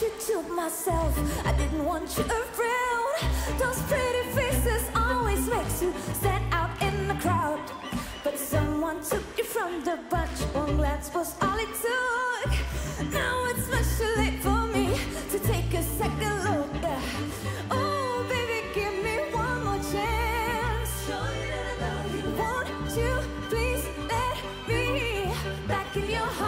you took myself. I didn't want you around. Those pretty faces always makes you stand out in the crowd. But someone took you from the bunch. One glance was all it took. Now it's much too late for me to take a second look. Oh, baby, give me one more chance. Won't you please let me back in your heart?